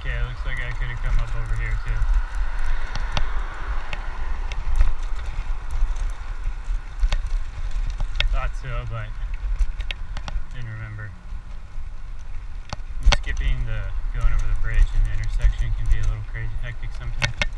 Okay, it looks like I could have come up over here too. Thought so, but didn't remember. I'm skipping the going over the bridge and the intersection can be a little crazy hectic sometimes.